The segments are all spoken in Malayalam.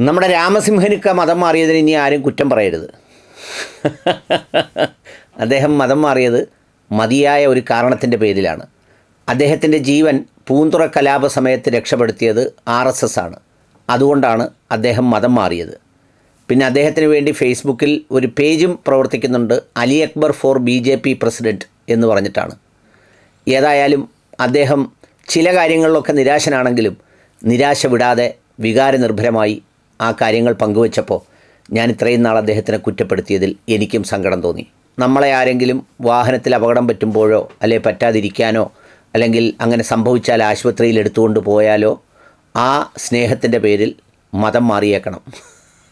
നമ്മുടെ രാമസിംഹനുക്ക മതം മാറിയതിന് ഇനി ആരും കുറ്റം പറയരുത്. അദ്ദേഹം മതം മാറിയത് മതിയായ ഒരു കാരണത്തിന്റെ പേരിലാണ്. അദ്ദേഹത്തിന്റെ ജീവൻ പൂന്തുറ കലാപ സമയത്ത് രക്ഷപ്പെടുത്തിയത് ആർ എസ് എസ് ആണ്. അതുകൊണ്ടാണ് അദ്ദേഹം മതം മാറിയത്. പിന്നെ അദ്ദേഹത്തിന് വേണ്ടി ഫേസ്ബുക്കിൽ ഒരു പേജും പ്രവർത്തിക്കുന്നുണ്ട് Ali Akbar for B J P president എന്ന് പറഞ്ഞിട്ടാണ്. ഏതായാലും അദ്ദേഹം ചില കാര്യങ്ങളിലൊക്കെ നിരാശനാണെങ്കിലും നിരാശ വിടാതെ വികാരനിർഭരമായി ആ കാര്യങ്ങൾ പങ്കുവച്ചപ്പോൾ ഞാൻ ഇത്രയും നാൾ അദ്ദേഹത്തിനെ കുറ്റപ്പെടുത്തിയതിൽ എനിക്കും സങ്കടം തോന്നി. നമ്മളെ ആരെങ്കിലും വാഹനത്തിൽ അപകടം പറ്റുമ്പോഴോ അല്ലെ പറ്റാതിരിക്കാനോ അല്ലെങ്കിൽ അങ്ങനെ സംഭവിച്ചാൽ ആശുപത്രിയിൽ എടുത്തുകൊണ്ട് പോയാലോ ആ സ്നേഹത്തിന്റെ പേരിൽ മതം മാറിയേക്കണം.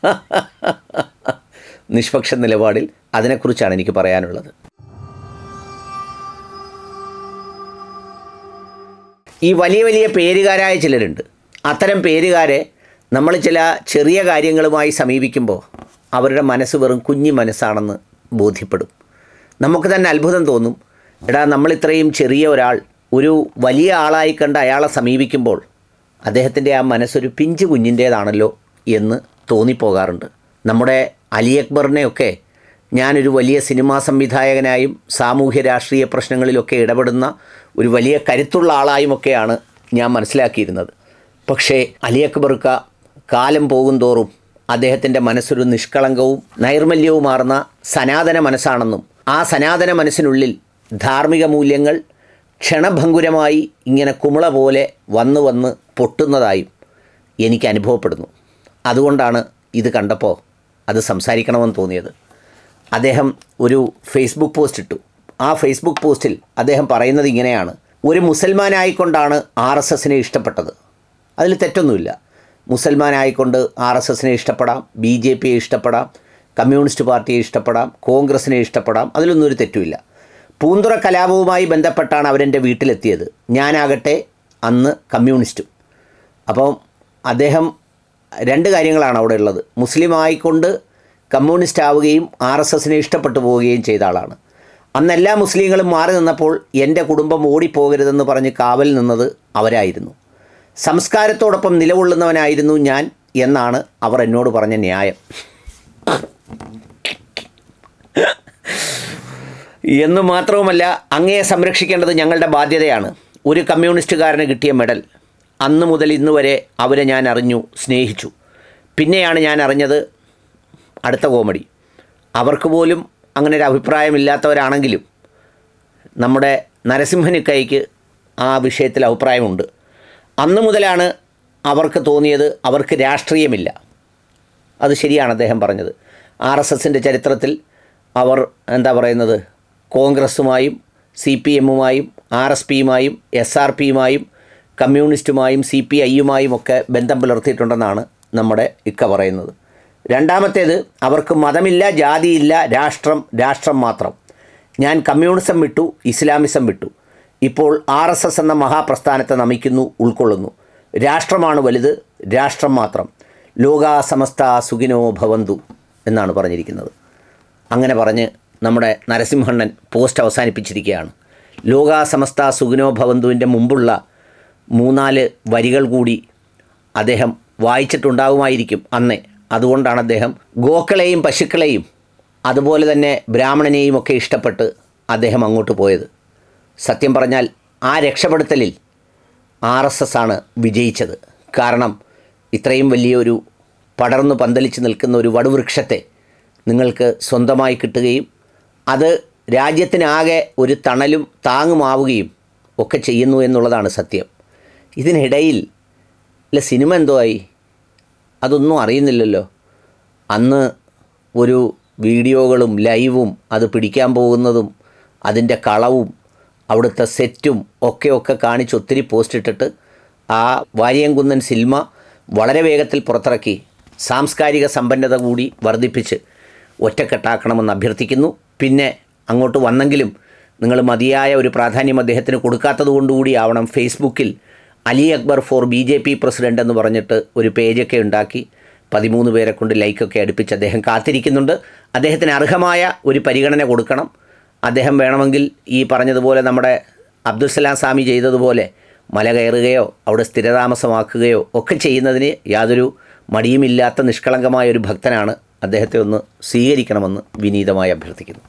നിഷ്പക്ഷ നിലപാടിൽ അതിനെക്കുറിച്ചാണ് എനിക്ക് പറയാനുള്ളത്. ഈ വലിയ വലിയ പേരുകാരായ ചിലരുണ്ട്. അത്തരം പേരുകാരെ നമ്മൾ ചില ചെറിയ കാര്യങ്ങളുമായി സമീപിക്കുമ്പോൾ അവരുടെ മനസ്സ് വെറും കുഞ്ഞി മനസ്സാണെന്ന് ബോധ്യപ്പെടും. നമുക്ക് തന്നെ അത്ഭുതം തോന്നും. എടാ നമ്മളിത്രയും ചെറിയ ഒരാൾ ഒരു വലിയ ആളായി കണ്ട് അയാളെ സമീപിക്കുമ്പോൾ അദ്ദേഹത്തിന്റെ ആ മനസ്സൊരു പിഞ്ചു കുഞ്ഞിന്റേതാണല്ലോ എന്ന് തോന്നിപ്പോകാറുണ്ട്. നമ്മുടെ അലി അക്ബറിനെയൊക്കെ ഞാനൊരു വലിയ സിനിമാ സംവിധായകനായും സാമൂഹ്യ രാഷ്ട്രീയ പ്രശ്നങ്ങളിലൊക്കെ ഇടപെടുന്ന ഒരു വലിയ കരുത്തുള്ള ആളായുമൊക്കെയാണ് ഞാൻ മനസ്സിലാക്കിയിരുന്നത്. പക്ഷേ അലി അക്ബർക്ക കാലം പോകും പോകുന്തോറും അദ്ദേഹത്തിന്റെ മനസ്സൊരു നിഷ്കളങ്കവും നൈർമല്യവുമാർന്ന സനാതന മനസ്സാണെന്നും ആ സനാതന മനസ്സിനുള്ളിൽ ധാർമ്മിക മൂല്യങ്ങൾ ക്ഷണഭംഗുരമായി ഇങ്ങനെ കുമിള പോലെ വന്ന് വന്ന് പൊട്ടുന്നതായും എനിക്ക് അനുഭവപ്പെടുന്നു. അതുകൊണ്ടാണ് ഇത് കണ്ടപ്പോൾ അത് സംസാരിക്കണമെന്ന് തോന്നിയത്. അദ്ദേഹം ഒരു ഫേസ്ബുക്ക് പോസ്റ്റ് ഇട്ടു. ആ ഫേസ്ബുക്ക് പോസ്റ്റിൽ അദ്ദേഹം പറയുന്നത് ഇങ്ങനെയാണ്. ഒരു മുസൽമാനായിക്കൊണ്ടാണ് ആർ എസ് എസിനെ ഇഷ്ടപ്പെട്ടത്. അതിൽ തെറ്റൊന്നുമില്ല. മുസൽമാനായിക്കൊണ്ട് ആർ എസ് എസിനെ ഇഷ്ടപ്പെടാം ബി ജെ പിയെ ഇഷ്ടപ്പെടാം കമ്മ്യൂണിസ്റ്റ് പാർട്ടിയെ ഇഷ്ടപ്പെടാം കോൺഗ്രസിനെ ഇഷ്ടപ്പെടാം അതിലൊന്നും ഒരു തെറ്റുമില്ല. പൂന്തുറ കലാപവുമായി ബന്ധപ്പെട്ടാണ് അവരെന്റെ വീട്ടിലെത്തിയത്. ഞാനാകട്ടെ അന്ന് കമ്മ്യൂണിസ്റ്റും. അപ്പം അദ്ദേഹം രണ്ട് കാര്യങ്ങളാണ് അവിടെ ഉള്ളത്. മുസ്ലിം ആയിക്കൊണ്ട് കമ്മ്യൂണിസ്റ്റ് ആവുകയും ആർ എസ് എസിനെ ഇഷ്ടപ്പെട്ടു പോവുകയും ചെയ്ത ആളാണ്. അന്ന് എല്ലാ മുസ്ലിങ്ങളും മാറി നിന്നപ്പോൾ എന്റെ കുടുംബം ഓടിപ്പോകരുതെന്ന് പറഞ്ഞ് കാവൽ നിന്നത് അവരായിരുന്നു. സംസ്കാരത്തോടൊപ്പം നിലകൊള്ളുന്നവനായിരുന്നു ഞാൻ എന്നാണ് അവർ എന്നോട് പറഞ്ഞ ന്യായം. എന്ന് മാത്രവുമല്ല അങ്ങയെ സംരക്ഷിക്കേണ്ടത് ഞങ്ങളുടെ ബാധ്യതയാണ്. ഒരു കമ്മ്യൂണിസ്റ്റുകാരന് കിട്ടിയ മെഡൽ. അന്ന് മുതൽ ഇന്ന് വരെ അവരെ ഞാൻ അറിഞ്ഞു സ്നേഹിച്ചു. പിന്നെയാണ് ഞാൻ അറിഞ്ഞത് അടുത്ത കോമഡി. അവർക്ക് പോലും അങ്ങനെ ഒരു അഭിപ്രായമില്ലാത്തവരാണെങ്കിലും നമ്മുടെ നരസിംഹനിക്കൈക്ക് ആ വിഷയത്തിൽ അഭിപ്രായമുണ്ട്. അന്ന് മുതലാണ് അവർക്ക് തോന്നിയത് അവർക്ക് രാഷ്ട്രീയമില്ല. അത് ശരിയാണ് അദ്ദേഹം പറഞ്ഞത്. ആർ എസ് എസിന്റെ ചരിത്രത്തിൽ അവർ എന്താ പറയുന്നത്? കോൺഗ്രസ്സുമായും സി പി എമ്മുമായും ആർ എസ് പിയുമായും എസ് ആർ പിയുമായും കമ്മ്യൂണിസ്റ്റുമായും സി പി ഐയുമായും ഒക്കെ ബന്ധം പുലർത്തിയിട്ടുണ്ടെന്നാണ് നമ്മുടെ ഇക്ക പറയുന്നത്. രണ്ടാമത്തേത് അവർക്ക് മതമില്ല ജാതിയില്ല രാഷ്ട്രം രാഷ്ട്രം മാത്രം. ഞാൻ കമ്മ്യൂണിസം വിട്ടു ഇസ്ലാമിസം വിട്ടു. ഇപ്പോൾ ആർ എസ് എസ് എന്ന മഹാപ്രസ്ഥാനത്തെ നമിക്കുന്നു ഉൾക്കൊള്ളുന്നു. രാഷ്ട്രമാണ് വലുത് രാഷ്ട്രം മാത്രം. ലോകാ സമസ്ത സുഖിനോ ഭവന്തു എന്നാണ് പറഞ്ഞിരിക്കുന്നത്. അങ്ങനെ പറഞ്ഞ് നമ്മുടെ നരസിംഹണ്ണൻ പോസ്റ്റ് അവസാനിപ്പിച്ചിരിക്കുകയാണ്. ലോകാ സമസ്ത സുഖിനോ ഭവന്തുവിന്റെ മുമ്പുള്ള മൂന്നാൽ വരികൾ കൂടി അദ്ദേഹം വായിച്ചിട്ടുണ്ടാകുമായിരിക്കും അന്നേ. അതുകൊണ്ടാണ് അദ്ദേഹം ഗോക്കളെയും പശുക്കളെയും അതുപോലെ തന്നെ ബ്രാഹ്മണനെയും ഒക്കെ ഇഷ്ടപ്പെട്ട് അദ്ദേഹം അങ്ങോട്ട് പോയത്. സത്യം പറഞ്ഞാൽ ആ രക്ഷപ്പെടുത്തലിൽ ആർ എസ് എസ് ആണ് വിജയിച്ചത്. കാരണം ഇത്രയും വലിയൊരു പടർന്നു പന്തലിച്ച് നിൽക്കുന്ന ഒരു വടുവൃക്ഷത്തെ നിങ്ങൾക്ക് സ്വന്തമായി കിട്ടുകയും അത് രാജ്യത്തിനാകെ ഒരു തണലും താങ്ങുമാവുകയും ഒക്കെ ചെയ്യുന്നു എന്നുള്ളതാണ് സത്യം. ഇതിനിടയിൽ ഇല്ല സിനിമ എന്തോ ആയി? അതൊന്നും അറിയുന്നില്ലല്ലോ. അന്ന് ഒരു വീഡിയോകളും ലൈവും അത് പിടിക്കാൻ പോകുന്നതും അതിന്റെ കളവും അവിടുത്തെ സെറ്റും ഒക്കെ ഒക്കെ കാണിച്ച് ഒത്തിരി പോസ്റ്റ് ഇട്ടിട്ട് ആ വാര്യംകുന്നൻ സിനിമ വളരെ വേഗത്തിൽ പുറത്തിറക്കി സാംസ്കാരിക സമ്പന്നത കൂടി വർദ്ധിപ്പിച്ച് ഒറ്റക്കെട്ടാക്കണമെന്ന് അഭ്യർത്ഥിക്കുന്നു. പിന്നെ അങ്ങോട്ട് വന്നെങ്കിലും നിങ്ങൾ മതിയായ ഒരു പ്രാധാന്യം അദ്ദേഹത്തിന് കൊടുക്കാത്തത് കൊണ്ടുകൂടി ആവണം ഫേസ്ബുക്കിൽ Ali Akbar for B J P president എന്ന് പറഞ്ഞിട്ട് ഒരു പേജൊക്കെ ഉണ്ടാക്കി പതിമൂന്ന് പേരെ കൊണ്ട് ലൈക്കൊക്കെ അടുപ്പിച്ച് അദ്ദേഹം കാത്തിരിക്കുന്നുണ്ട്. അദ്ദേഹത്തിന് അർഹമായ ഒരു പരിഗണന കൊടുക്കണം. അദ്ദേഹം വേണമെങ്കിൽ ഈ പറഞ്ഞതുപോലെ നമ്മുടെ അബ്ദുൽ സലാം സ്വാമി ചെയ്തതുപോലെ മല കയറുകയോ അവിടെ സ്ഥിരതാമസമാക്കുകയോ ഒക്കെ ചെയ്യുന്നതിന് യാതൊരു മടിയുമില്ലാത്ത നിഷ്കളങ്കമായ ഒരു ഭക്തനാണ് അദ്ദേഹത്തെ ഒന്ന് സ്വീകരിക്കണമെന്ന് വിനീതമായി അഭ്യർത്ഥിക്കുന്നു.